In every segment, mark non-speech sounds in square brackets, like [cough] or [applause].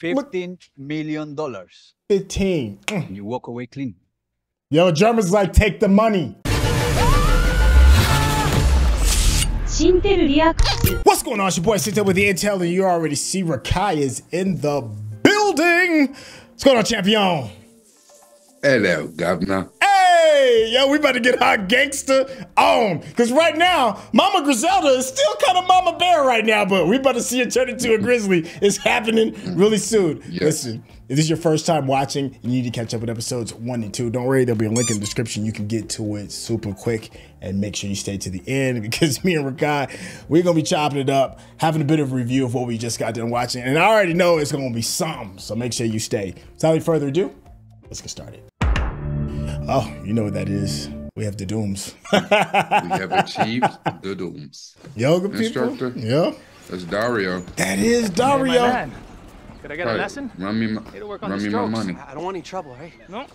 Fifteen million dollars. Fifteen. Mm. You walk away clean. Yo, Germans like take the money. What's going on? It's your boy Syntell with the Intel, and you already see Rekkai is in the building. What's going on, champion? Hello, governor. Hey! Yo, we about to get our gangster on. Because right now, Mama Griselda is still kind of Mama Bear right now, but we about to see her turn into a grizzly. It's happening really soon. Yes. Listen, if this is your first time watching, you need to catch up with episodes one and two. Don't worry, there'll be a link in the description. You can get to it super quick and make sure you stay to the end [laughs] because me and Rekkai, we're going to be chopping it up, having a bit of a review of what we just got done watching. And I already know it's going to be something, so make sure you stay. Without any further ado, let's get started. Oh, you know what that is. We have the dooms. We have achieved the dooms. Yoga people. Instructor. Yeah. That's Dario. That is Dario. man. Could I get a lesson? Run me my, work on run me my money. I don't want any trouble, right? No.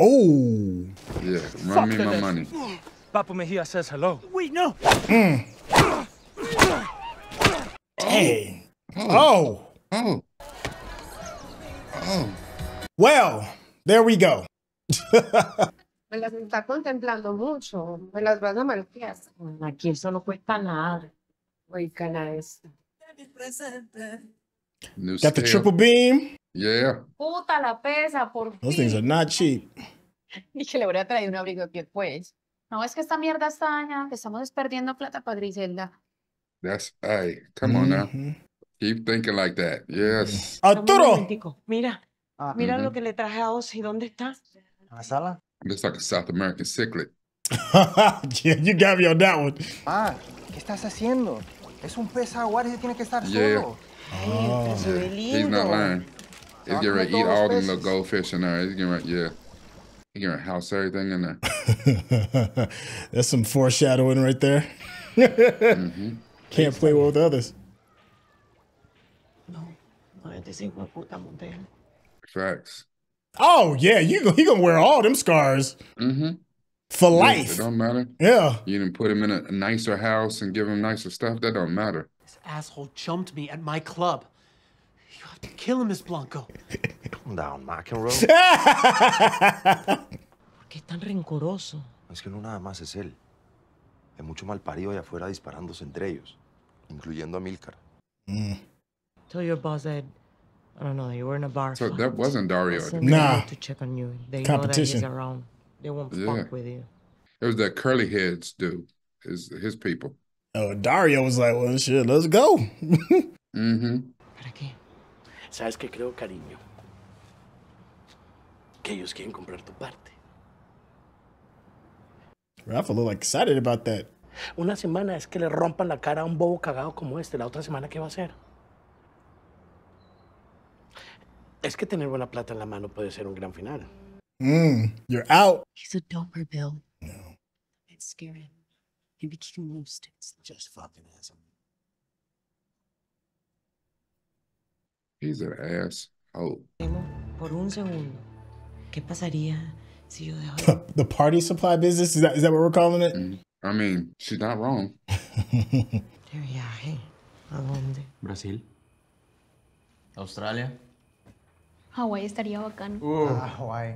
oh. Yeah, run me my lesson. money. Papo Mejia says hello. Wait, no. Mm. Dang. Oh. Oh. Oh. Well, there we go. [laughs] Me las está contemplando mucho. Me las vas a maltear. Aquí eso no cuesta nada. Cana esta. New Got the triple beam. Yeah. Puta la pesa, por Those things are not cheap. [laughs] Y que le voy a traer un abrigo aquí pues. No, es que esta mierda está dañada, que estamos perdiendo plata para Griselda. That's hey, come on now. Mhm. Keep thinking like that. Yes. Arturo. Mira, mira Ujú. lo que le traje a Ozzy. ¿Dónde está? ¿En la sala? Looks like a South American cichlid. [laughs] yeah, you got me on that one. Ah, ¿qué estás haciendo? Es un pez aguar y tiene que estar Yeah. solo. Ay, pero He's not lying. He's getting ready to eat all los them little goldfish in there. He's getting ready, yeah. He's getting ready to house everything in there. [laughs] That's some foreshadowing right there. Mhm. [laughs] Can't play well with others. No, no es de ese hijo de puta Montero. Facts. Oh yeah, you go- he gonna wear all them scars Mm-hmm. for It life. don't matter. Yeah. You didn't put him in a nicer house and give him nicer stuff. That don't matter. This asshole jumped me at my club. You have to kill him, Miss Blanco. Calm down, McEnroe. ¿Por [laughs] qué es tan rencoroso? Es que no nada más es él. Hay mucho mal parido allá afuera disparándose entre ellos, incluyendo a Milcar. Tell your boss that, I don't know, you were in a bar. So fight. that wasn't Dario. Send Nah. them to check on you. They know that he's Competition. around. They won't Yeah. fuck with you. It was that curly heads dude. His his people. Oh, Dario was like, well, shit, let's go. [laughs] Mm-hmm. ¿Para qué? ¿Sabes qué creo, cariño? Que ellos quieren comprar tu parte. Rafa look like excited about that. Una semana es que le rompan la cara a un bobo cagado como este. La otra semana, ¿qué va a hacer? Es que tener buena plata en la mano puede ser un gran final. Mm, you're out. He's a doper, Bill. No. It's scary. Maybe he can move sticks. Just fucking ass. He's an ass. Oh. Por un segundo. ¿Qué pasaría si yo dejo de... [laughs] the party supply business is that is that what we're calling it? Mm. I mean, she's not wrong. [laughs] de viaje? ¿A dónde? Brasil. Australia. Hawái estaría bacano. Ah, Hawaii.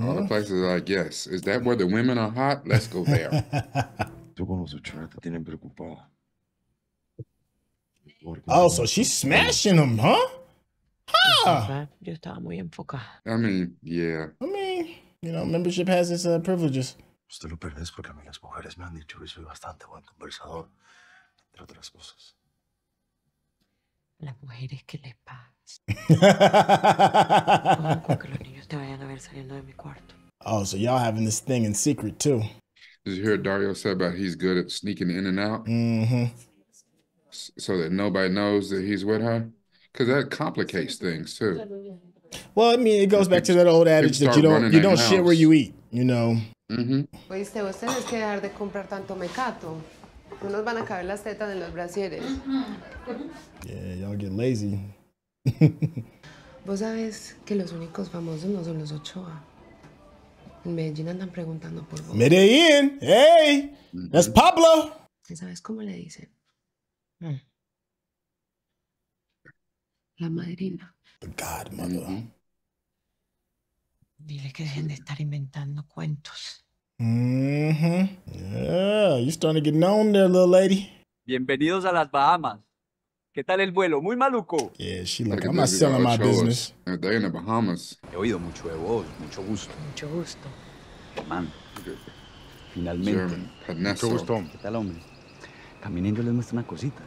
All the places are like, yes. Is that where the women are hot? Let's go there. [laughs] Tú con los ocho te tienen preocupado. Oh, so she's smashing them, huh? Huh. Yo estaba muy enfocada. I mean, yeah. I mean, you know, membership has its uh, privileges. Usted lo perdes porque a mí las mujeres me han dicho que soy bastante buen conversador, entre otras cosas. Las mujeres que les pasa. Con que los [laughs] niños te vayan a ver saliendo de mi cuarto. oh, so y'all having this thing in secret too. Did you hear Dario said about he's good at sneaking in and out Mm-hmm. so that nobody knows that he's with her? Because that complicates things too. Well, I mean, it goes back to that old adage that you don't running you don't shit where you eat. You know. Mm-hmm. Oíste, vos que dejar de comprar tanto mecato. No nos van a caber las tetas en los brasieres. Yeah, y'all get lazy. [laughs] Vos sabes que los únicos famosos no son los Ochoa. En Medellín andan preguntando por vos. Medellin, hey, that's Pablo. ¿Y sabes cómo le dicen? Mm. la madrina. The godmother. Dile que dejen de estar inventando cuentos. Mm-hmm. Yeah, you starting to get known there, little lady. Bienvenidos a las Bahamas. ¿Qué tal el vuelo? Muy maluco. Yeah, she Look like, I'm not selling my show business. They're in the Bahamas. He oído mucho de vos, mucho gusto. Mucho gusto. Man, finalmente. German. Panesso. ¿Qué tal, hombre? Caminen, yo les muestro una cosita.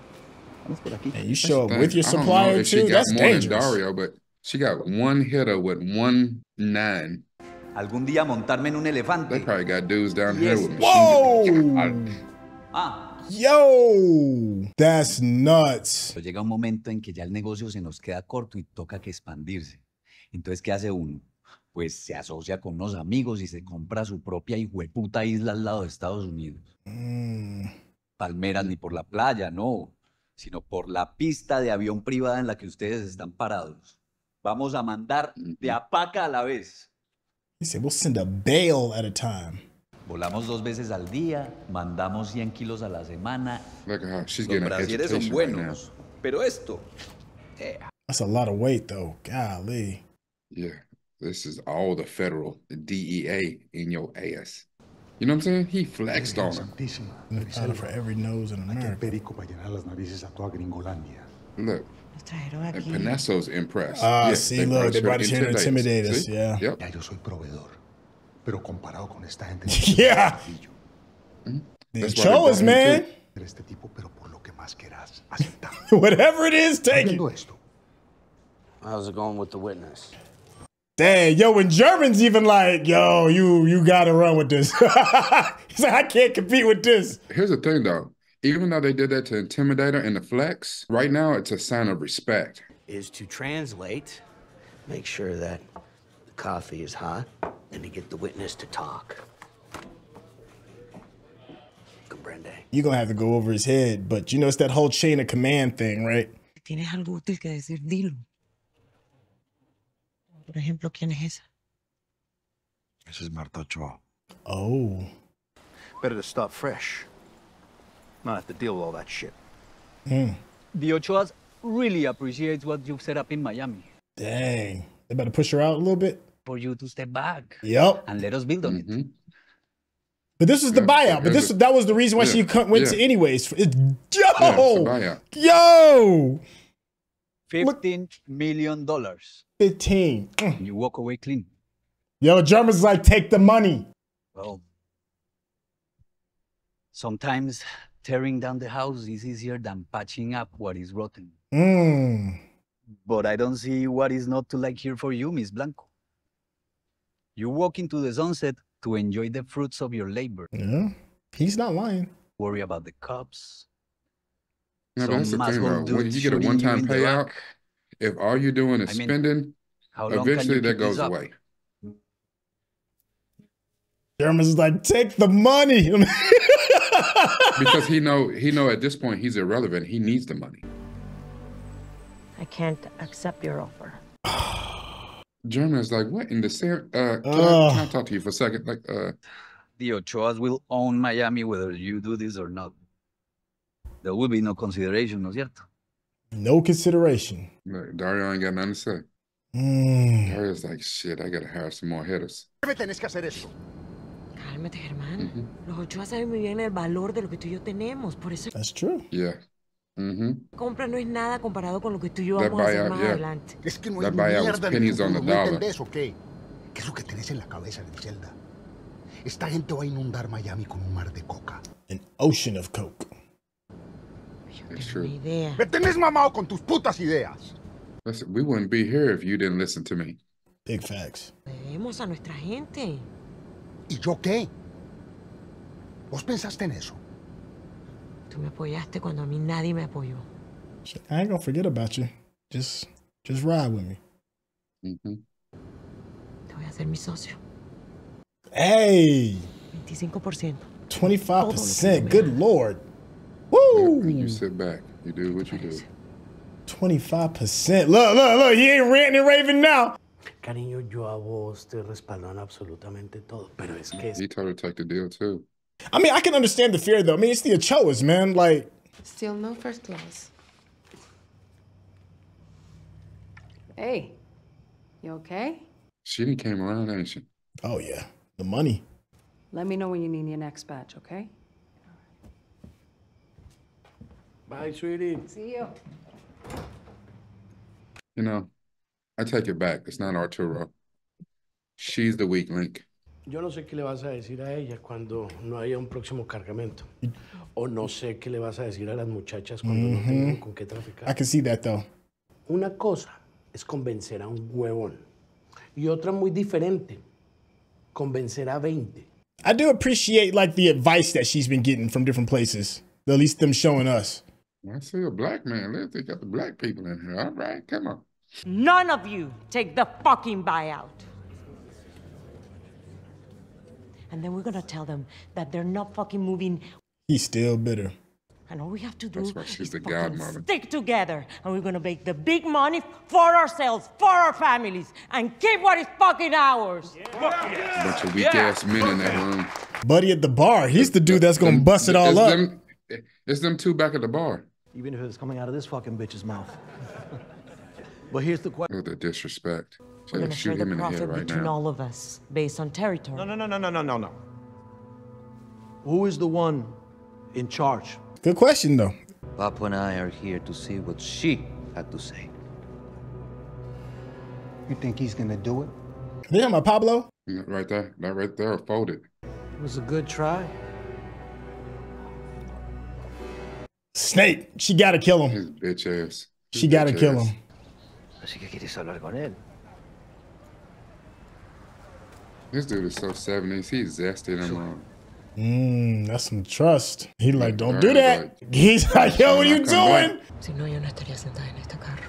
Vamos por aquí. And you show up with your I don't know supplier if she too? got That's more than dangerous. Dario, but she got one hitter with one nine. Algún día montarme en un They elefante. probably got dudes down Yes. here with Whoa! Ah, Yo, that's nuts. pero llega un momento en que ya el negocio se nos queda corto y toca que expandirse. Entonces, ¿qué hace uno? Pues se asocia con unos amigos y se compra su propia hijueputa isla al lado de Estados Unidos. Mm, Palmeras ni por la playa, no, sino por la pista de avión privada en la que ustedes están parados. Vamos a mandar de a paca a la vez. He said, we'll send a bale at a time. Volamos dos veces al día, mandamos 100 kilos a la semana. Look at how she's getting an brasieres son education right now. buenos, pero esto, eh. That's a lot of weight, though. Golly. Yeah, this is all the federal the DEA in your ass. You know what I'm saying? He flexed on her. Santísima, And they find it for every nose in aquí hay America. perico para llenar las narices a toda Gringolandia. Look, Nos trajeron and aquí. Panesso's impressed. Ah, Yeah, see, they look, probably they brought tried us here to intimidate us, See? yeah. Yep. Ya yo soy proveedor, pero comparado con esta gente... [laughs] Yeah. The That's why they choice, brought him man. Ser este tipo, pero por lo que más quieras, acepta. [laughs] Whatever it is, take it. Viendo esto, How's it going with the witness? Dang, yo, when Germans even like, yo, you you gotta run with this. [laughs] He's like, I can't compete with this. Here's the thing, though. Even though they did that to intimidate her in the flex, right now it's a sign of respect. Is to translate, make sure that the coffee is hot, and to get the witness to talk. Comprende? You're gonna have to go over his head, but you know it's that whole chain of command thing, right? Si tienes algo útil que decir, dilo. Por ejemplo, ¿quién es esa? Esa es Marta Ochoa. Oh. Better to start fresh. Not have to deal with all that shit. Mm. The Ochoas really appreciates what you've set up in Miami. Dang. They better push her out a little bit. For you to step back Yep. and let us build on it. Mhm. But this is the Yeah, buyout. But this that was the reason why she yeah, co- went to anyways. It, Yeah, it's yo, yo, $15 million. fifteen. Mm. You walk away clean. Yo, Germans like take the money. Well, sometimes tearing down the house is easier than patching up what is rotten. Mm. But I don't see what is not to like here for you, Miss Blanco. You walk into the sunset to enjoy the fruits of your labor. Yeah, he's not lying. Worry about the cops. No, but that's the Some thing, muscle though. When you get a one-time payout, if all you're doing is I mean, spending, How long eventually that goes away. Germans is like take the money. [laughs] because he know he know at this point he's irrelevant. He needs the money. I can't accept your offer. [sighs] German is like, what in the same? Uh, can, I, can I talk to you for a second? Like, uh, The Ochoas will own Miami whether you do this or not. There will be no consideration, ¿no es cierto? no consideration. look, Dario ain't got nothing to say. Mm. Dario's like, shit, I gotta hire some more hitters. ¿Qué me tenés que hacer eso? Cálmate, Germán. Ujú. Los Ochoa saben muy bien el valor de lo que tú y yo tenemos. Por eso That's true. Yeah. Mm-hmm. la compra no es nada comparado con lo que tú y yo That vamos a hacer más yeah. adelante. Es que no hay ni mierda the ¿no dollar. entendés o qué? ¿Qué es lo que tenés en la cabeza, Griselda? Esta gente va a inundar Miami con un mar de coca. An ocean of coke. Yo tengo una idea. ¡Me tenés mamado con tus putas ideas! Listen, we wouldn't be here if you didn't listen to me. Big facts. Debemos a nuestra gente. ¿Y yo qué? ¿Vos pensaste en eso? Tú me apoyaste cuando a mí nadie me apoyó. I ain't gonna forget about you. Just, just ride with me. hmm Te voy a hacer mi socio. Hey, 25%. twenty-five percent. Good lord. Woo. You sit back. You do what you do. Twenty-five percent. Look, look, look. He ain't ranting and raving now. Cariño, yo a vos te respaldo en absolutamente todo, pero es que He told her to take the deal too. I mean, I can understand the fear though. I mean, it's the Ochoas, man. Like, Still no first class. Hey, you okay? She done came around, ain't she? Oh yeah, the money. Let me know when you need your next batch, okay? Bye, sweetie. See you. You know, I take it back. It's not Arturo. She's the weak link. Yo no sé qué le vas a decir a ella cuando no haya un próximo cargamento. O no sé qué le vas a decir a las muchachas cuando no mm-hmm. tengan con qué traficar. I can see that though. Una cosa es convencer a un huevón. Y otra muy diferente, convencer a 20. I do appreciate like the advice that she's been getting from different places. At least them showing us. I see a black man. Liz, They got the black people in here. All right, come on. None of you take the fucking buyout. And then we're gonna tell them that they're not fucking moving. He's still bitter. And all we have to do That's why she's is the godmother. stick together. And we're gonna make the big money for ourselves, for our families, and keep what is fucking ours. Bunch of weak ass men in that room. Buddy at the bar. He's the dude that's gonna bust it all it's up. Them, it's them two back at the bar. Even if it's coming out of this fucking bitch's mouth. [laughs] but here's the question. Look the disrespect. We're gonna share shoot the him the head profit right between now. all of us, based on territory. No, no, no, no, no, no, no, no. Who is the one in charge? Good question though. Papa and I are here to see what she had to say. You think he's gonna do it? You talking about Pablo? Right there. That right there, folded. It was a good try. Snape. She gotta kill him. His bitch ass. His She gotta bitch kill him. Así que quieres hablar con él. This dude is so 70s. He's zesty and wrong. Mm, that's some trust. He like, don't do that. [laughs] He's like, yo, what are you doing? Si no, yo no estaría sentada en este carro.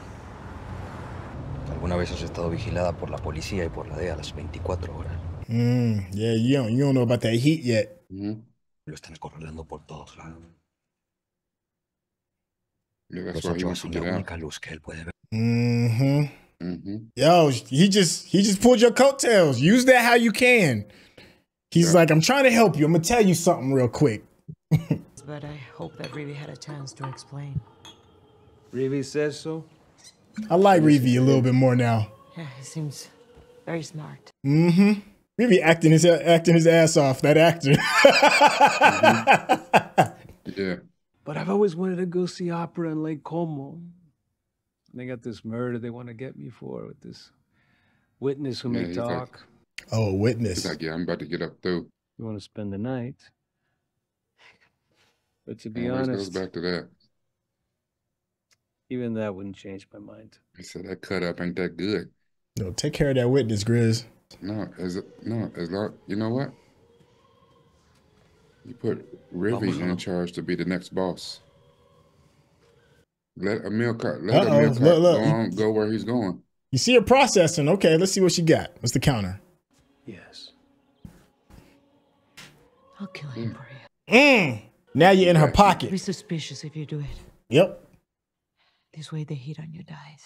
¿Alguna vez has estado vigilada por la policía y por la DEA las 24 horas? Mm, yeah, you don't, you don't know about that heat yet. Lo están acorralando por todos lados. Yeah, Los ocho son la única luz que él puede ver. Mm-hmm. Mm-hmm. Yo, he just he just pulled your coattails. Use that how you can. He's like, I'm trying to help you. I'm gonna tell you something real quick. [laughs] But I hope that Rivi had a chance to explain. Rivi says so. I like Reeve a little bit more now. Yeah, he seems very smart. Mm-hmm. Reeve acting his acting his ass off. That actor. [laughs] Yeah. But I've always wanted to go see opera in Lake Como. They got this murder they want to get me for with this witness who Yeah, may he's like- talk. oh, a witness. He's like, yeah, I'm about to get up through. You want to spend the night. But to be Always honest, goes back to that. even that wouldn't change my mind. He said that cut up ain't that good. No, take care of that witness, Grizz. No, as no, as long you know what? You put Rivi in charge to be the next boss. Let Emil cut. Let Uh-oh, Emil cut look, look. go on, go where he's going. You see her processing. Okay, let's see what she got. What's the counter? Yes. I'll kill him for you. Mm. Now you're in her pocket. Be suspicious if you do it. Yep. This way the heat on you dies.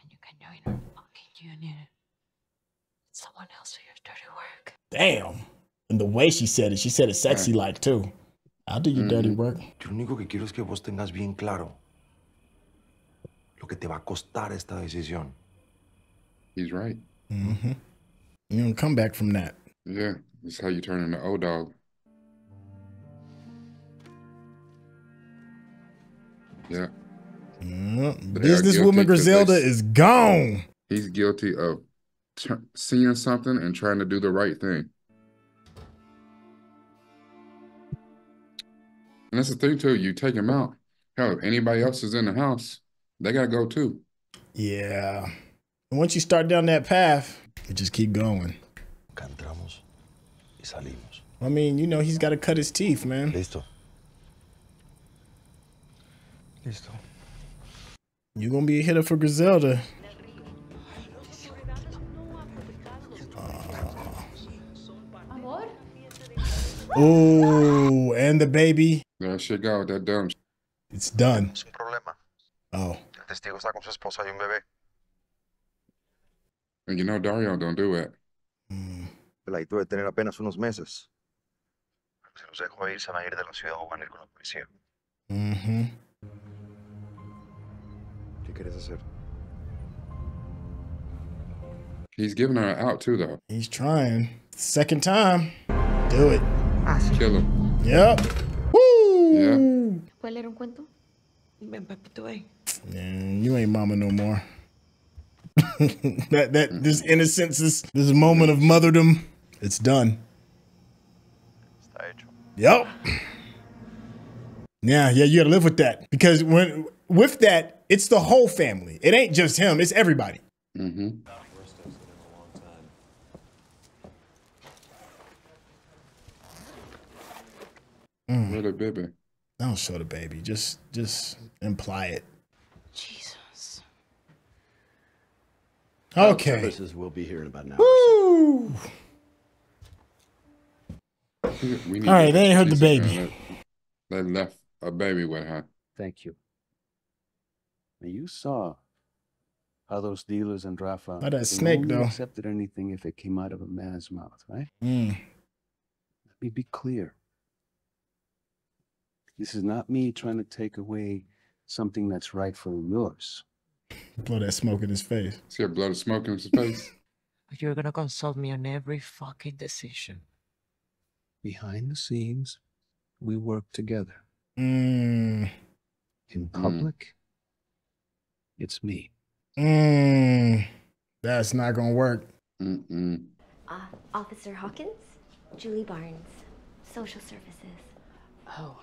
And you can join our fucking union. Someone else do your dirty work. Damn. And the way she said it, she said it sexy like too. I'll do your dirty work. Lo único que quiero es que vos tengas bien claro lo que te va a costar esta decisión. He's right. Mm-hmm. You don't come back from that. Yeah, this is how you turn into old dog. Yeah. But they are guilty Businesswoman 'cause Griselda is gone. He's guilty of tur- seeing something and trying to do the right thing. And that's the thing too. You take him out. Hell, if anybody else is in the house, they gotta go too. Yeah. And once you start down that path, you just keep going. Acá entramos y salimos. I mean, you know, he's got to cut his teeth, man. Listo. Listo. You're going to be a hitter for Griselda. Amor? Oh, and the baby. There she go. That dumb. It's done. Es un problema. Oh. Testigo está con su esposa y un bebé. And you know Dario don't do it. Peladito de tener apenas unos meses. Si los dejo ir, se van a ir de la ciudad o van a ir con la policía. Mm-hmm. ¿Qué quieres hacer? He's giving her out too, though. He's trying. Second time. Do it. Kill him. Yep. Woo! ¿Puedes leer un cuento? Ven, papito, ven. Man, you ain't mama no more. [laughs] that that this innocence, this this moment of motherdom, it's done. Yep. Yeah, yeah, you gotta live with that. Because when with that, it's the whole family. It ain't just him, it's everybody. Mm-hmm. Mm. Little baby. Don't show the baby. Just just imply it. Jesus. Okay. Services will be here in about an hour. Woo! We All right, they ain't heard the baby. They left a baby with her. Thank you. Now, you saw how those dealers and Rafa How that snake, though. accepted anything if it came out of a man's mouth, right? Mm. Let me be clear. This is not me trying to take away something that's rightfully yours. Blow that smoke in his face. See her blow the smoke in his face. [laughs] You're gonna consult me on every fucking decision. Behind the scenes, we work together. Mm. In public, it's me. Mm. That's not gonna work. Mm-mm. Uh, Officer Hawkins, Julie Barnes, Social Services. Oh.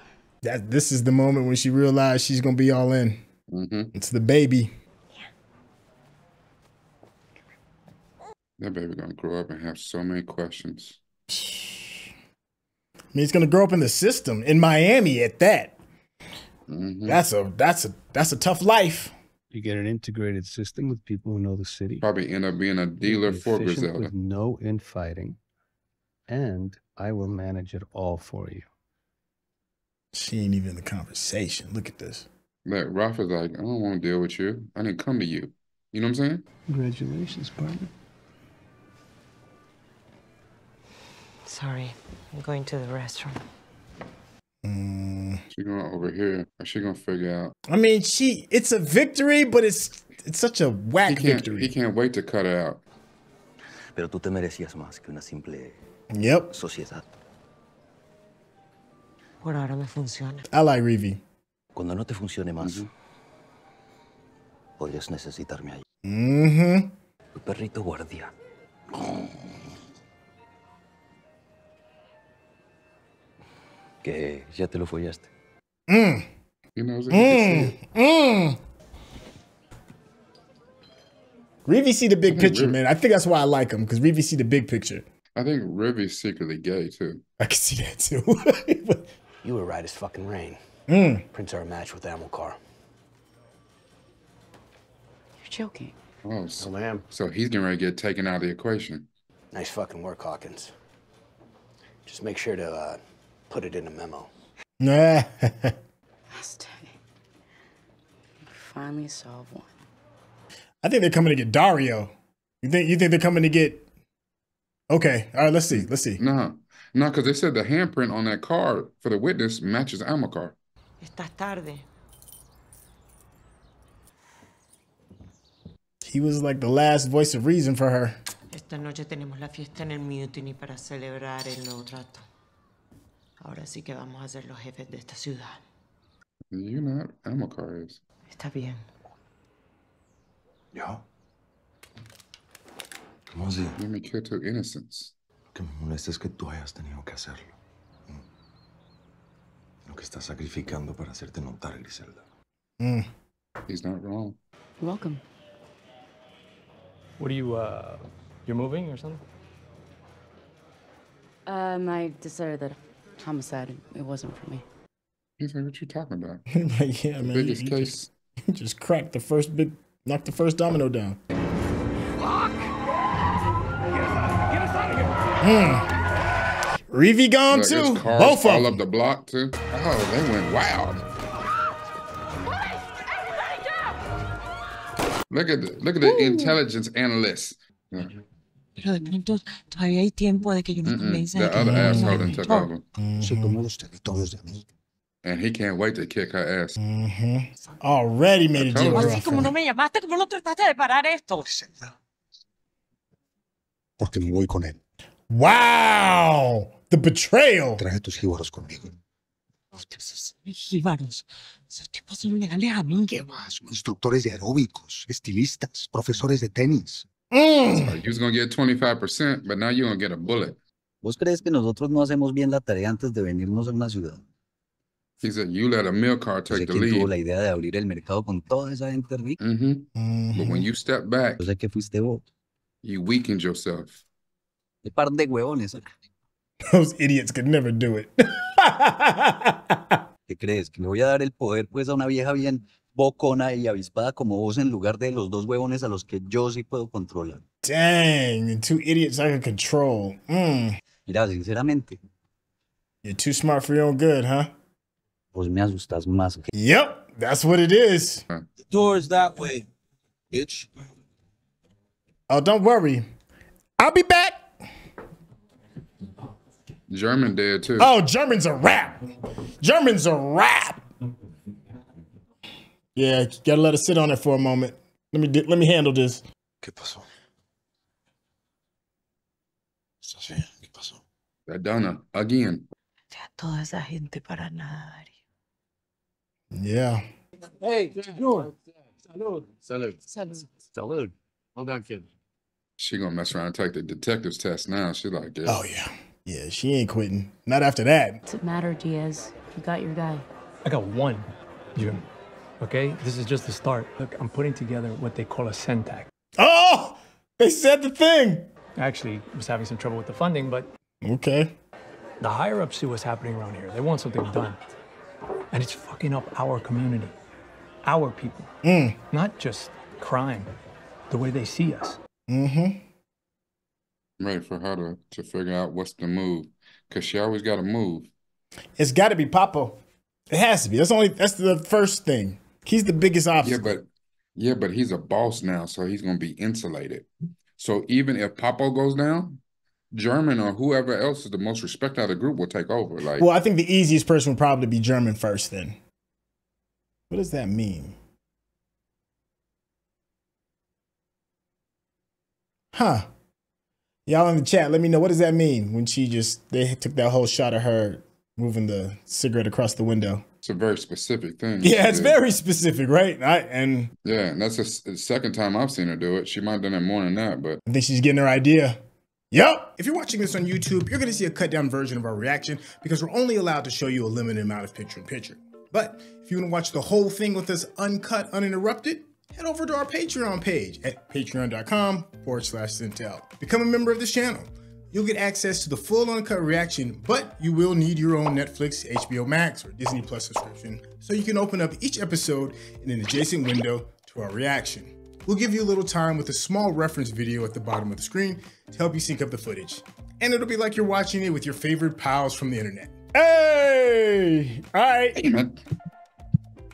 That this is the moment when she realized she's gonna be all in. Mm-hmm. It's the baby. Yeah. That baby gonna grow up and have so many questions. I mean, he's gonna grow up in the system in Miami at that. Mm-hmm. That's a that's a that's a tough life. You get an integrated system with people who know the city. Probably end up being a dealer be for efficient Griselda. With no infighting. And I will manage it all for you. She ain't even in the conversation. Look at this. Like Rafa's like, I don't want to deal with you. I didn't come to you. You know what I'm saying? Congratulations, partner. Sorry, I'm going to the restroom. Mm. She going over here. She gonna figure out. I mean, she it's a victory, but it's it's such a He whack can't. victory. He can't wait to cut her out. Pero tú te merecías más que una simple Yep. sociedad. Por ahora me funciona. I like Revi. Cuando no te funcione más, podrías necesitarme ahí. Mm-hmm. Tu perrito guardián. Que ya te lo follaste. Mm. You know, Mm. Mm. Revi see the big picture, man. I think that's why I like him because Revi see the big picture. I think Rivy's secretly gay too. I can see that too. [laughs] You were right as fucking rain. Mm. Prints are a match with Amilcar. You're joking. Oh, so, No, ma'am. so he's getting ready to get taken out of the equation. Nice fucking work, Hawkins. Just make sure to uh, put it in a memo. Nah. [laughs] Last day. Finally solved one. I think they're coming to get Dario. You think you think they're coming to get Okay. All right, let's see. Let's see. No, no, because they said the handprint on that card for the witness matches Amilcar. Estás tarde. He was like the last voice of reason for her. Esta noche tenemos la fiesta en el Mutiny para celebrar el nuevo trato. Ahora sí que vamos a ser los jefes de esta ciudad. You know what Amilcar is. Está bien. ¿Yo? ¿Cómo así? Let me kill two innocents. Que me molesta es que tú hayas tenido que hacerlo. Mm. Lo que estás sacrificando para hacerte notar, Griselda. Mm. He's not wrong. You're welcome. What are you, uh, you're moving or something? Um, I decided that homicide, it wasn't for me. He's like, what you talking about? [laughs] like, yeah, The man. biggest you, case. Just, you just cracked the first big knocked the first domino down. Mm. Revi gone Look, too. cars Both of all them. up the block too. Oh, they went wild. Look at the, look at the intelligence analysts. Yeah. Pero de pronto todavía hay tiempo de que yo me Mm-mm. convenza The other asshole me done took over. Se tomó los territorios de América. And he can't wait to kick her ass. Mm-hmm. Already made a I told deal you. with Así como no me llamaste, ¿cómo no trataste de parar esto? Porque me voy con él. Wow, the betrayal. Trae tus jíbaros conmigo. Jíbaros. Esos tipos son legales a mí. ¿Qué más? Instructores de aeróbicos, estilistas, profesores de tenis. Mm. You was gonna get 25%, but now you're gonna get a bullet. ¿Vos crees que nosotros no hacemos bien la tarea antes de venirnos a una ciudad? He said, you let a milk car sé take the quién tuvo la lead. idea de abrir el mercado con toda esa gente rica. Mm-hmm. But when you step back, Yo sé que fuiste vos. you weakened yourself. El par de huevones. Those idiots could never do it. [laughs] ¿Qué crees? ¿Que le voy a dar el poder pues a una vieja bien bocona y avispada como vos en lugar de los dos huevones a los que yo sí puedo controlar? Dang, the two idiots I can control. Mm. Mira, sinceramente, You're too smart for your own good, huh? vos me asustas más que... Yep, that's what it is. Doors that way, bitch. Oh, don't worry. I'll be back. German dead too. Oh, German's a rap. German's a rap. Yeah, gotta let it sit on it for a moment. Let me let me handle this. ¿Qué pasó? ¿Estás bien? ¿Qué pasó? That Donna again. Toda esa gente para nada, Darío. Yeah. Hey, ¿qué doing? Salud. Salud. Salud. Salud. Hold on, kid. She gonna mess around and take the detective's test now. She like, yeah. Oh yeah. Yeah, she ain't quitting. Not after that. Does it matter, Diaz? You got your guy. I got one, Jim. Okay? This is just the start. Look, I'm putting together what they call a CENTAC. Oh, they said the thing. I actually was having some trouble with the funding, but Okay. the higher ups see what's happening around here. They want something done. And it's fucking up our community, our people. Mm. Not just crime, the way they see us. Mm-hmm. I'm ready for her to, to figure out what's the move. Cause she always gotta move. It's got to be Papo. It has to be. That's only. That's the first thing. He's the biggest obstacle. Yeah, but yeah, but he's a boss now, so he's gonna be insulated. So even if Papo goes down, German or whoever else is the most respected out of the group will take over. Like Well, I think the easiest person would probably be German first. Then. What does that mean? Huh. Y'all in the chat, let me know what does that mean when she just they took that whole shot of her moving the cigarette across the window. it's a very specific thing. Yeah, it's very specific, right? I, and Yeah, and that's the the second time I've seen her do it. She might have done it more than that, but I think she's getting her idea. Yep. If you're watching this on YouTube, you're going to see a cut down version of our reaction because we're only allowed to show you a limited amount of picture in picture. But if you want to watch the whole thing with us uncut, uninterrupted, head over to our Patreon page at patreon.com forward slash Syntell. Become a member of this channel. You'll get access to the full uncut reaction, but you will need your own Netflix, HBO Max, or Disney Plus subscription so you can open up each episode in an adjacent window to our reaction. We'll give you a little time with a small reference video at the bottom of the screen to help you sync up the footage. And it'll be like you're watching it with your favorite pals from the internet. Hey! All right.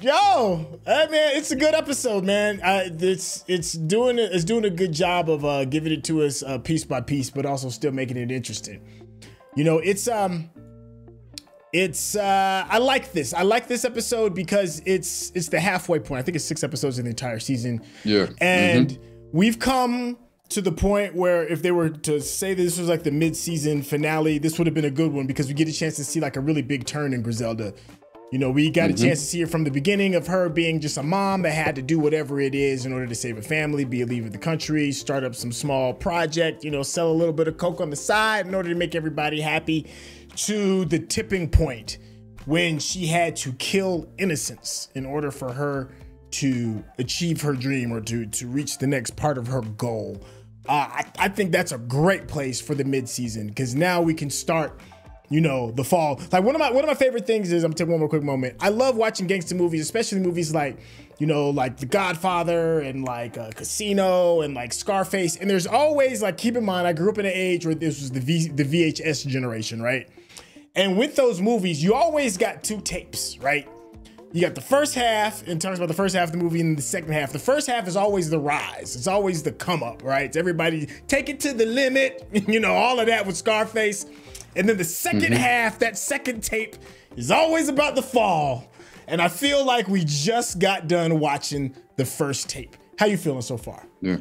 Yo, hey man, it's a good episode, man. Uh, it's it's doing it's doing a good job of uh, giving it to us uh, piece by piece, but also still making it interesting. You know, it's um, it's uh, I like this. I like this episode because it's it's the halfway point. I think it's six episodes in the entire season, yeah. and Mhm. we've come to the point where if they were to say this was like the mid-season finale, this would have been a good one because we get a chance to see like a really big turn in Griselda. You know, we got Mhm. a chance to see her from the beginning of her being just a mom that had to do whatever it is in order to save a family, be a leader of the country, start up some small project, you know, sell a little bit of coke on the side in order to make everybody happy, to the tipping point when she had to kill innocence in order for her to achieve her dream or to to reach the next part of her goal. Uh, I, I think that's a great place for the midseason because now we can start, you know, the fall. Like one of my one of my favorite things is I'm gonna take one more quick moment. I love watching gangster movies, especially movies like, you know, like The Godfather and like uh, Casino and like Scarface. And there's always like keep in mind I grew up in an age where this was the v, the VHS generation, right? And with those movies, you always got two tapes, right? You got the first half and talks about the first half of the movie and the second half. The first half is always the rise. It's always the come up, right? It's everybody take it to the limit, [laughs] you know, all of that with Scarface. And then the 2nd Mhm. half, that second tape is always about the fall. And I feel like we just got done watching the first tape. How you feeling so far? Yeah.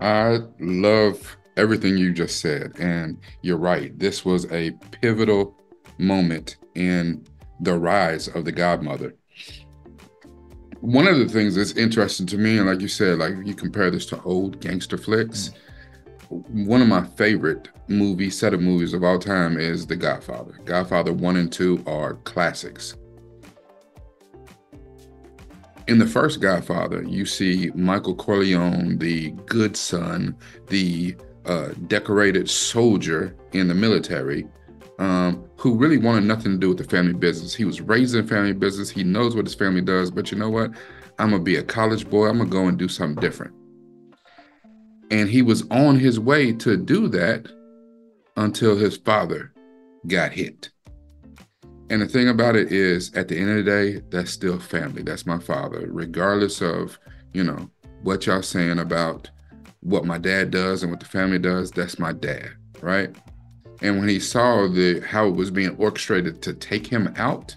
I love everything you just said. And you're right. This was a pivotal moment in the rise of the godmother. One of the things that's interesting to me, and like you said, like you compare this to old gangster flicks, one of my favorite movie set of movies of all time is The Godfather. Godfather 1 and 2 are classics. In the first Godfather, you see Michael Corleone, the good son, the uh, decorated soldier in the military, um, who really wanted nothing to do with the family business. He was raised in family business. He knows what his family does, but you know what? I'm gonna be a college boy. I'm gonna go and do something different. And he was on his way to do that until his father got hit. And the thing about it is, at the end of the day, that's still family. That's my father, regardless of, you know, what y'all saying about what my dad does and what the family does. That's my dad, right? And when he saw the how it was being orchestrated to take him out,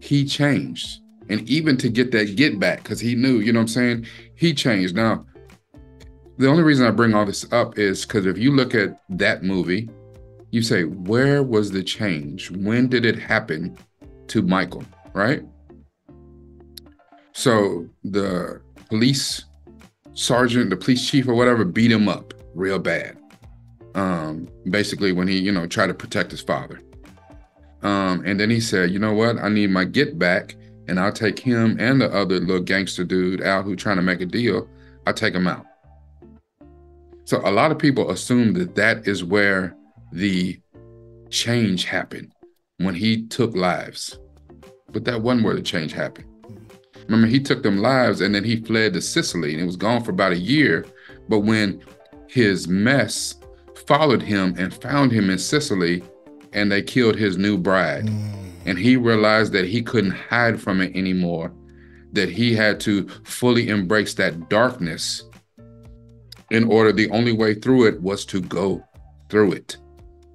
he changed. And even to get that get back, because he knew, you know what I'm saying? He changed. Now, the only reason I bring all this up is because if you look at that movie, you say, where was the change? When did it happen to Michael, right? So the police sergeant, the police chief or whatever beat him up real bad. Um, basically when he, you know, tried to protect his father. Um, and then he said, you know what? I need my get back and I'll take him and the other little gangster dude out who trying to make a deal. I'll take him out. So a lot of people assume that that is where the change happened when he took lives. But that wasn't where the change happened. Remember, he took them lives and then he fled to Sicily and it was gone for about a year. But when his mess followed him and found him in Sicily, and they killed his new bride. Mm. And he realized that he couldn't hide from it anymore, that he had to fully embrace that darkness in order, the only way through it was to go through it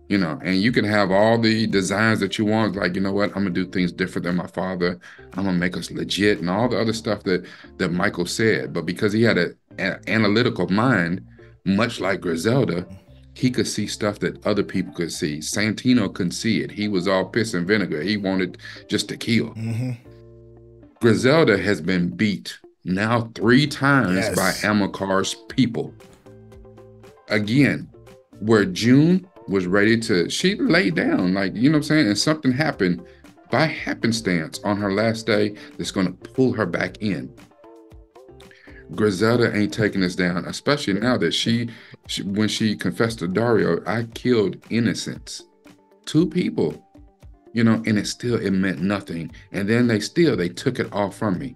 you know and you can have all the designs that you want like you know what i'm gonna do things different than my father i'm gonna make us legit and all the other stuff that that michael said but because he had an analytical mind much like griselda he could see stuff that other people could see. Santino couldn't see it. He was all piss and vinegar. He wanted just to kill mm-hmm. griselda has been beat now three times Yes. by Amilcar's people. Again where june was ready to she laid down like you know what i'm saying? And something happened by happenstance on her last day that's going to pull her back in. Griselda ain't taking us down especially now that she, she when she confessed to dario i killed innocents. Two people you know and it still it meant nothing. And then they still they took it all from me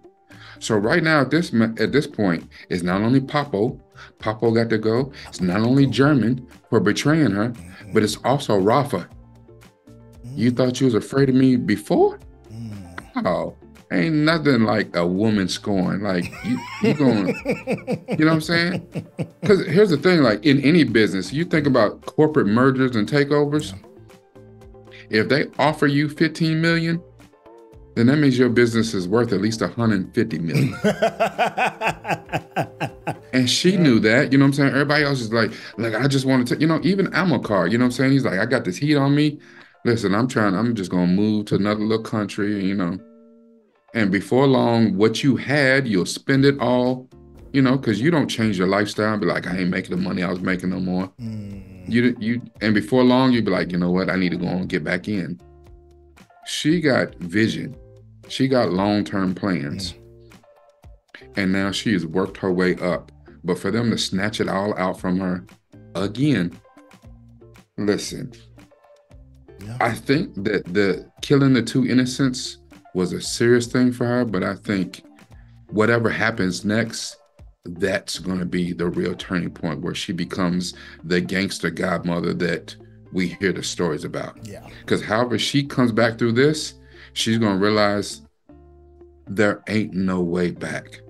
so right now at this at this point it's not only papo. Papo got to go. It's not only german for betraying her mm-hmm. but it's also rafa. You mm-hmm. thought you was afraid of me before? Oh ain't nothing like a woman scorn like you you going you know what i'm saying? [laughs] Because here's the thing like in any business you think about corporate mergers and takeovers. If they offer you 15 million then that means your business is worth at least 150 million. [laughs] And she knew that you know what i'm saying? Everybody else is like like i just want to you know even Amilcar, you know what i'm saying? He's like i got this heat on me. Listen i'm trying i'm just gonna move to another little country you know. And before long what you had you'll spend it all you know because you don't change your lifestyle and be like i ain't making the money i was making no more. Mm. You you and before long you'd be like you know what? I need to go and get back in. She got vision she got long-term plans. Mm. And now she has worked her way up. But for them to snatch it all out from her again listen. I think that the killing the two innocents was a serious thing for her but i think whatever happens next that's going to be the real turning point where she becomes the gangster godmother that we hear the stories about. Yeah. because however she comes back through this she's going to realize there ain't no way back.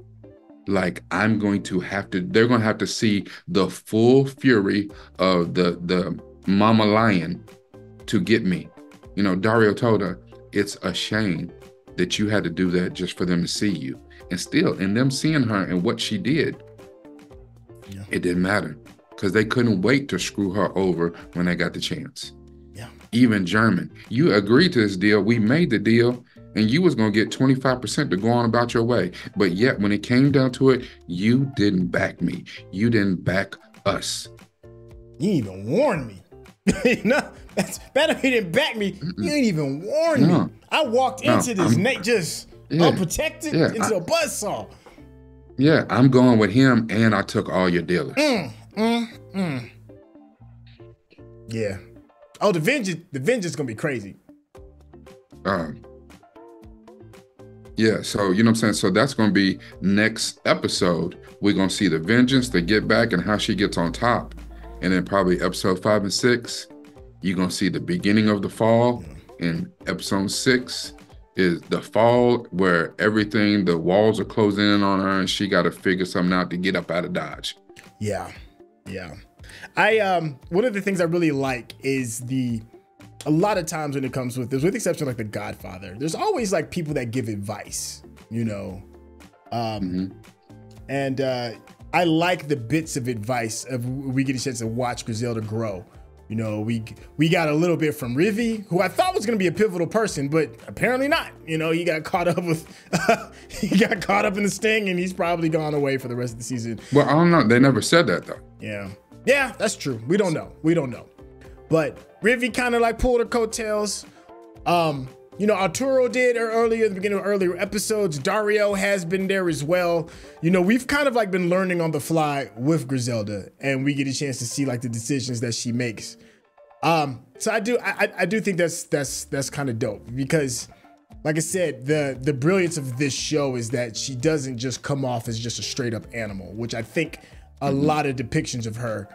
Like i'm going to have to they're going to have to see the full fury of the the mama lion to get me. You know dario told her it's a shame that you had to do that just for them to see you. And still in them seeing her and what she did it didn't matter because they couldn't wait to screw her over when they got the chance. Even German, you agreed to this deal. We made the deal, and you was gonna get 25% to go on about your way. But yet, when it came down to it, you didn't back me. You didn't back us. You didn't even warn me. [laughs] no, that's better. He didn't back me. You ain't even warn No. me. I walked No, into this Nate just Yeah. unprotected Yeah, into I- a buzzsaw. Yeah, I'm going with him, and I took all your dealers. Mm, mm, mm. Yeah. Oh, the vengeance, the vengeance is gonna be crazy. Um, yeah, so you know what I'm saying? So that's gonna be next episode. We're gonna see the vengeance, the get back, and how she gets on top. And then probably episode five and six, you're gonna see the beginning of the fall. And episode six is the fall where everything, the walls are closing in on her, and she gotta figure something out to get up out of Dodge. Yeah. Yeah. I um one of the things I really like is the a lot of times when it comes with this, with the exception of like the Godfather, there's always like people that give advice, you know. Um and uh I like the bits of advice of we get a chance to watch Griselda grow. You know, we we got a little bit from Rivi, who I thought was going to be a pivotal person, but apparently not. You know, he got caught up with [laughs] he got caught up in the sting, and he's probably gone away for the rest of the season. Well, I don't know. They never said that though. Yeah. Yeah, that's true. We don't know. We don't know. But Rivi kind of like pulled her coattails. Um, you know, Arturo did earlier the beginning of earlier episodes. Dario has been there as well. You know, we've kind of like been learning on the fly with Griselda, and we get a chance to see like the decisions that she makes. Um, so I do I- I do think that's that's that's kind of dope because like I said, the the brilliance of this show is that she doesn't just come off as just a straight up animal, which I think a lot of depictions of her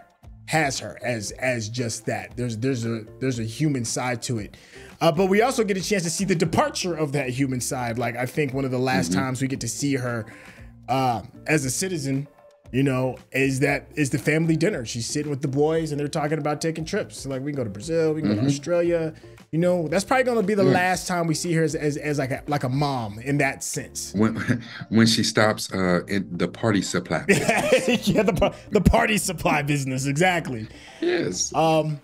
has her as as just that. There's there's a there's a human side to it. Uh, but we also get a chance to see the departure of that human side. Like I think one of the last Mhm. times we get to see her uh, as a citizen, you know, is that is the family dinner. She's sitting with the boys and they're talking about taking trips. Like we can go to Brazil, we can go Mhm. to Australia. You know, that's probably gonna be the Yeah. last time we see her as, as, as like a like a mom in that sense. When [laughs] when she stops uh in the party supply. [laughs] yeah, the the party supply business exactly. Yes. Um.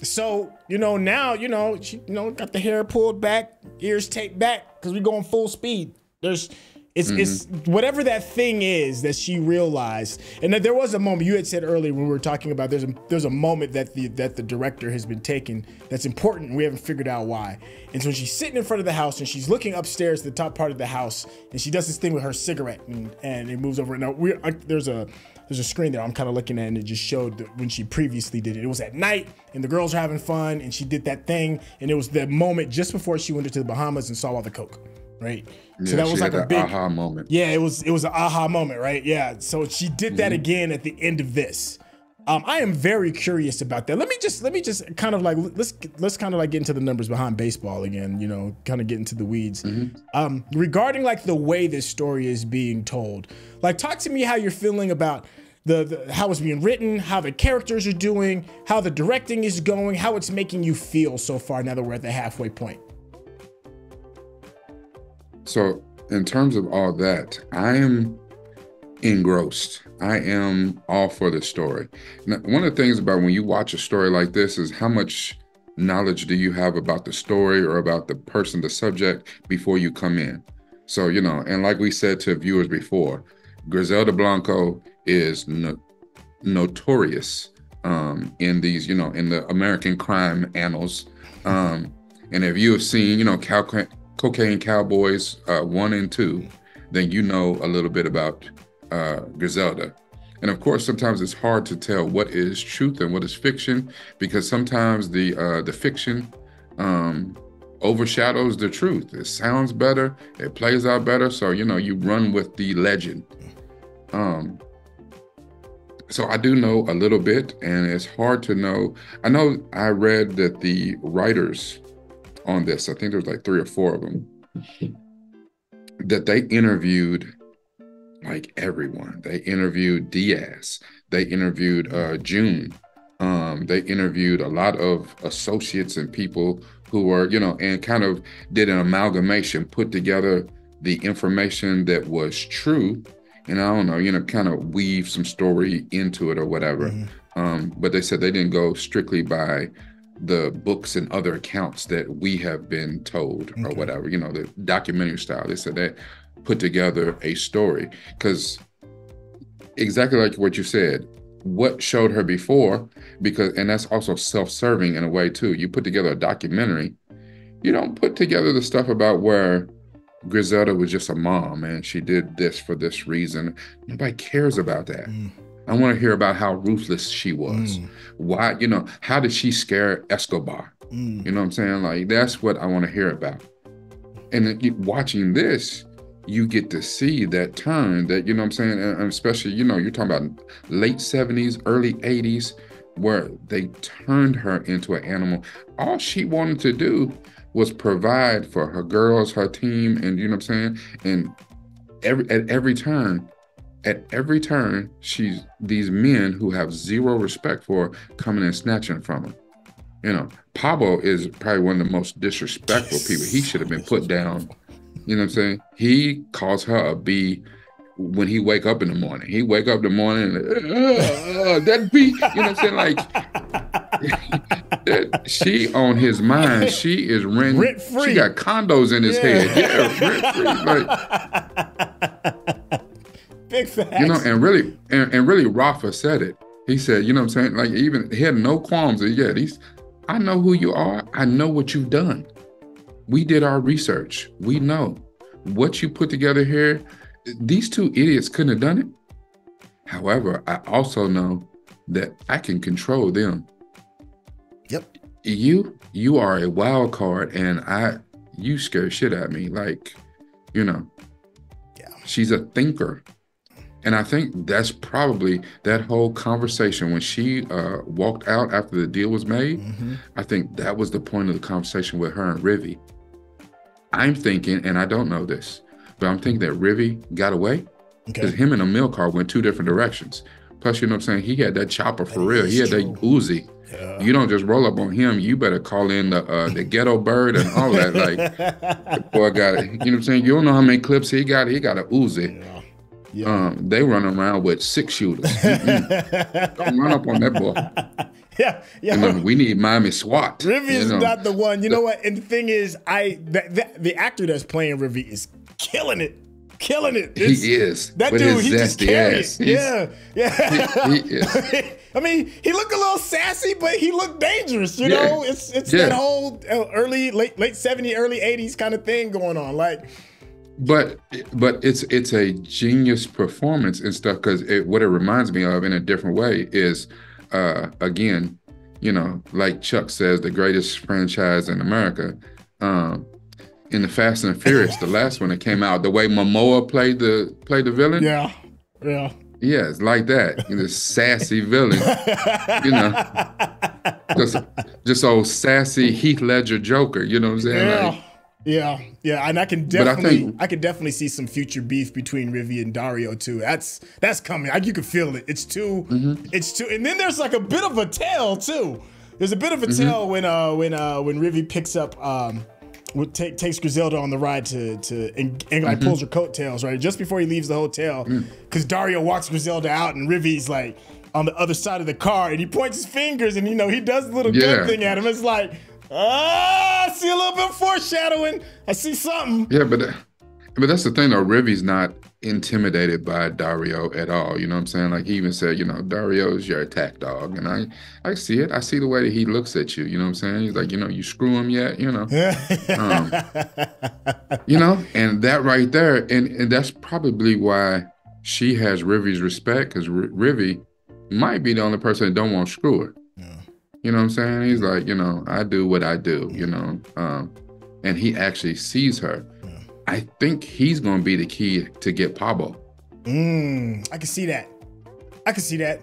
So you know now you know she you know got the hair pulled back, ears taped back because we're going full speed. There's. It's, mm-hmm. it's whatever that thing is that she realized, and that there was a moment you had said earlier when we were talking about there's a there's a moment that the that the director has been taking that's important and we haven't figured out why. And so she's sitting in front of the house and she's looking upstairs to the top part of the house and she does this thing with her cigarette and, and it moves over. Now we there's a there's a screen there I'm kind of looking at and it just showed that when she previously did it. It was at night and the girls are having fun and she did that thing and it was the moment just before she went to the Bahamas and saw all the coke, right? so that was like a big aha moment. Yeah, it was it was an aha moment, right? Yeah. So she did that again at the end of this. Um, I am very curious about that. Let me just let me just kind of like let's let's kind of like get into the numbers behind baseball again. You know, kind of get into the weeds. Um, regarding like the way this story is being told, like talk to me how you're feeling about the, the how it's being written, how the characters are doing, how the directing is going, how it's making you feel so far. Now that we're at the halfway point. So, in terms of all that, I am engrossed. I am all for the story. Now, one of the things about when you watch a story like this is how much knowledge do you have about the story or about the person, the subject, before you come in. So, you know, and like we said to viewers before, Griselda Blanco is no- notorious um, in these, you know, in the American crime annals. Um, and if you have seen, you know, Cal- Cocaine Cowboys uh, one and two, then you know a little bit about uh, Griselda. And of course, sometimes it's hard to tell what is truth and what is fiction because sometimes the uh, the fiction um, overshadows the truth. It sounds better, it plays out better, so you know you run with the legend. Um, so I do know a little bit, and it's hard to know. I know I read that the writers on this, I think there was like three or four of them, that they interviewed like everyone. They interviewed Diaz. They interviewed uh, June. Um, they interviewed a lot of associates and people who were, you know, and kind of did an amalgamation, put together the information that was true, and I don't know, you know, kind of weave some story into it or whatever. Um, but they said they didn't go strictly by the books and other accounts that we have been told or whatever, you know, the documentary style. They said that, put together a story because exactly like what you said, what showed her before, because, and that's also self serving in a way too. You put together a documentary, you don't put together the stuff about where Griselda was just a mom and she did this for this reason. Nobody cares about that. Mm-hmm. I want to hear about how ruthless she was. Why, you know, how did she scare Escobar? Mm. You know what I'm saying? Like, that's what I want to hear about. And watching this, you get to see that turn that, you know what I'm saying? And especially, you know, you're talking about late 70s, early 80s, where they turned her into an animal. All she wanted to do was provide for her girls, her team, and you know what I'm saying? And every at every turn, at every turn, she's these men who have zero respect for her coming and snatching from her. You know, Pablo is probably one of the most disrespectful people. He should have been put down. You know what I'm saying? He calls her a B when he wake up in the morning. He wake up in the morning and uh, uh, that B, you know what I'm saying? Like [laughs] that she on his mind, she is rent, Rent-free. She got condos in his Yeah. head. Yeah, rent free. [laughs] Like, Big facts. you know, and really, and, and really, Rafa said it. He said, you know what I'm saying? Like, even he had no qualms. Yeah, these, I know who you are. I know what you've done. We did our research. We know what you put together here. These two idiots couldn't have done it. However, I also know that I can control them. Yep. You, you are a wild card, and I, you scare shit at me. Like, you know, yeah. she's a thinker. And I think that's probably that whole conversation when she uh, walked out after the deal was made. Mm-hmm. I think that was the point of the conversation with her and Rivi. I'm thinking, and I don't know this, but I'm thinking that Rivi got away because Okay. him and Amilcar went two different directions. Plus, you know what I'm saying? He had that chopper for real. He had that Uzi. You don't just roll up on him. You better call in the uh, the ghetto bird and all that. Like, [laughs] boy got it. You know what I'm saying? You don't know how many clips he got. He got a Uzi. Um, they run around with six shooters. [laughs] Don't run up on that boy. [laughs] Yeah, yeah. You know, we need Miami SWAT. Rivi you is know. not the one. You know what? And the thing is, I the, actor that's playing Rivi is killing it, killing it. He is, That dude, he just zesty carried ass. it. He's- Yeah, yeah. he- he is. [laughs] I mean, he looked a little sassy, but he looked dangerous. You Yeah. know, it's it's Yeah. that whole uh, early late late 70s, early 80s kind of thing going on. Like, but but it's it's a genius performance and stuff because it, what it reminds me of in a different way is uh again you know like chuck says the greatest franchise in america. Um in the fast and the furious the last one that came out the way momoa played the played the villain? Yeah, yeah. yeah it's like that. The sassy villain. You know? [laughs] Just just old sassy heath ledger joker you know what i'm saying? Yeah. Like, Yeah, yeah, and I can But I definitely, I, can definitely see some future beef between Rivi and Dario too. That's that's coming. I, you can feel it. It's too, Mm-hmm. it's too, and then there's like a bit of a tale too. There's a bit of a Mm-hmm. tale when uh when uh when Rivi picks up um. Take, takes Griselda on the ride to to and, and like Mhm. pulls her coattails right just before he leaves the hotel Mm. because Dario walks Griselda out and Rivi's like on the other side of the car and he points his fingers and you know he does the little Yeah. gun thing at him. It's like ah, I see a little bit of foreshadowing. I see something. Yeah, but but that's the thing though. Rivi's not intimidated by Dario at all. You know what I'm saying? Like he even said, you know, Dario's your attack dog, and I I see it. I see the way that he looks at you. You know what I'm saying? He's like, you know, you screw him yet? You know, um, [laughs] you know, and that right there, and and that's probably why she has Rivi's respect because R- Rivi might be the only person that don't want to screw her. You know what I'm saying? He's like, you know, I do what I do, you know. Um, and he actually sees her. I think he's gonna be the key to get Pablo. Mm, I can see that. I can see that.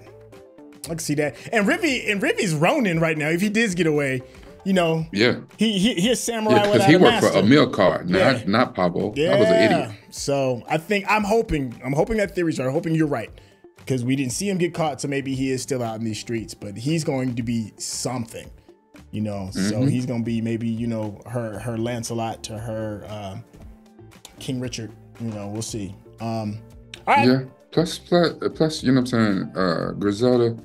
I can see that. And Rivi and Rivi's Ronin right now. If he did get away, you know, Yeah. he he he's samurai Yeah, because he worked master. for Amilcar, not Yeah. not Pablo. Yeah. That was an idiot. So I think I'm hoping I'm hoping that theories are. I'm hoping you're right because we didn't see him get caught, so maybe he is still out in these streets. But he's going to be something, you know. So Mhm. he's going to be maybe you know her her Lancelot to her um, King Richard. You know, we'll see. Um, all right. Yeah. Plus, plus, plus, you know what I'm saying? Uh, Griselda,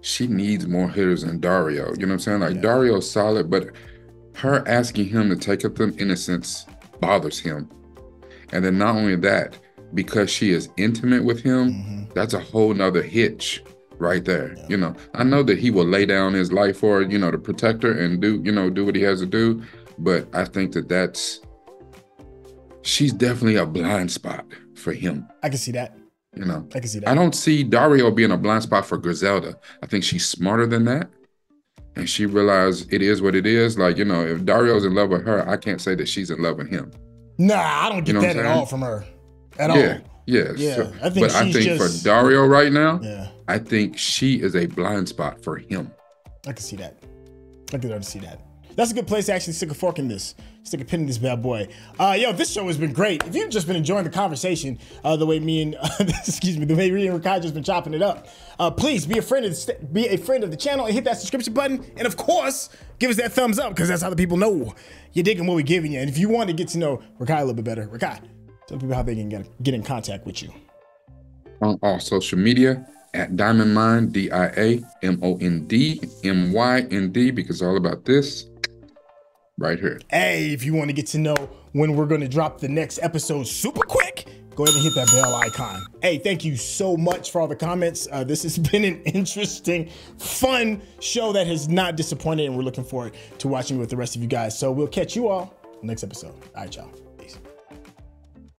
she needs more hitters than Dario. You know what I'm saying? Like Dario's solid, but her asking him to take up them innocence bothers him. And then not only that, because she is intimate with him, mm-hmm. that's a whole nother hitch right there. You know, I know that he will lay down his life for, you know, to protect her and do, you know, do what he has to do. But I think that that's, she's definitely a blind spot for him. I can see that. You know, I can see that. I don't see Dario being a blind spot for Griselda. I think she's smarter than that. And she realized it is what it is. Like, you know, if Dario's in love with her, I can't say that she's in love with him. Nah, I don't get You know that at all from her. At yeah, all. Yeah. Yeah, so- I think but I think just- for Dario right now, Yeah. I think she is a blind spot for him. I can see that. I can already see that. That's a good place to actually stick a fork in this, stick a pin in this bad boy. Uh, yo, this show has been great. If you've just been enjoying the conversation, uh, the way me and [laughs] excuse me, the way me and Rekkai just been chopping it up, uh, please be a friend of the, be a friend of the channel and hit that subscription button, and of course, give us that thumbs up because that's how the people know you're digging what we're giving you. And if you want to get to know Rekkai a little bit better, Rekkai, tell people how they can get get in contact with you. On all social media at Diamond Mind, D I A M O N D M Y N D, because it's all about this right here. Hey, if you want to get to know when we're going to drop the next episode super quick, go ahead and hit that bell icon. Hey, thank you so much for all the comments. Uh, this has [laughs] been an interesting, fun show that has not disappointed, and we're looking forward to watching with the rest of you guys. So we'll catch you all next episode. All right, y'all.